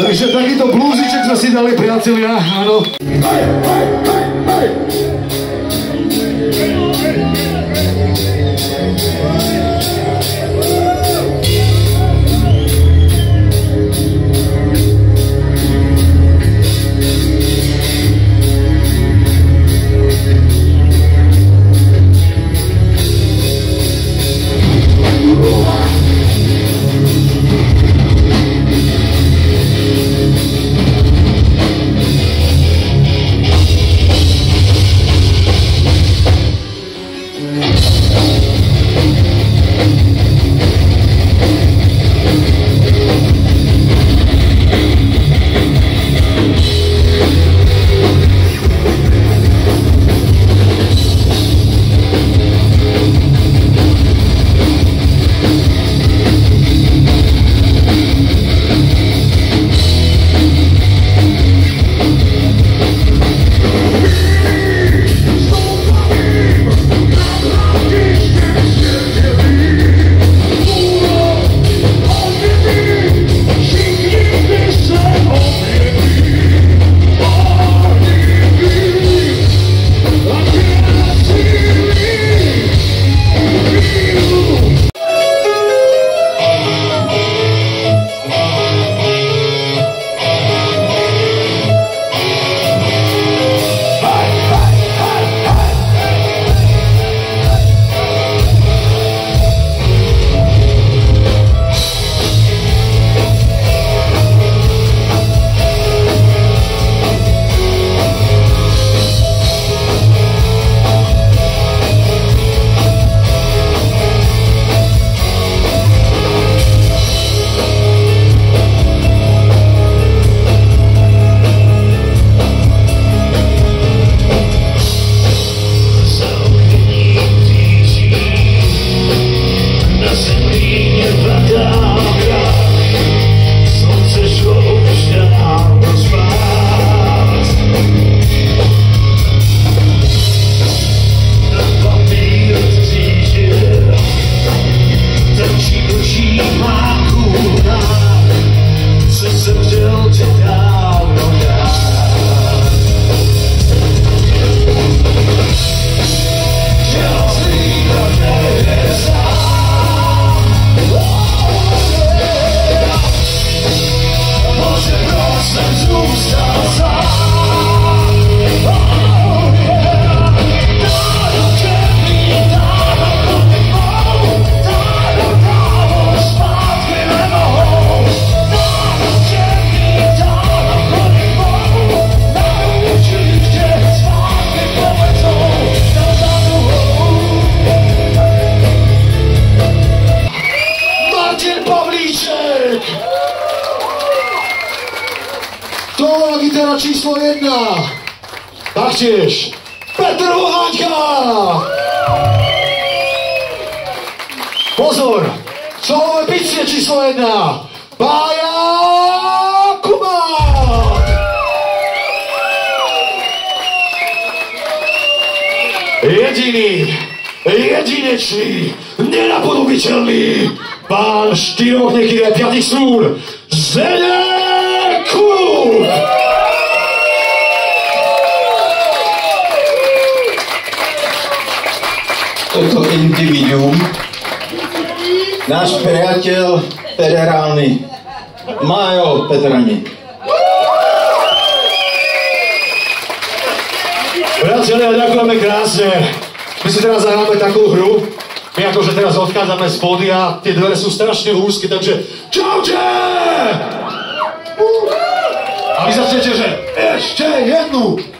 Takže takýto blúziček sme si dali, priatelia, áno. Hej, hej, hej, hej. Voháňka. Pozor, solové bicie číslo jedna. Pája Kuba. Jediný, jedinečný, nenapodobiteľný, pán štyroch nekýre piatých súd, Zdeněk toto individuum, náš priateľ federálny Majo Petraník. Priatelia, ďakujeme krásne. My si teraz zahráme takú hru. My akože teraz odchádzame z pódia, tie dvere sú strašne úzke, takže čaute! A vy začnete, že ešte jednu!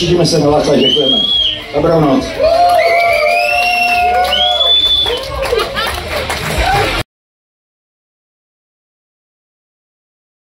Těšíme se na vás a děkujeme. Dobrou noc.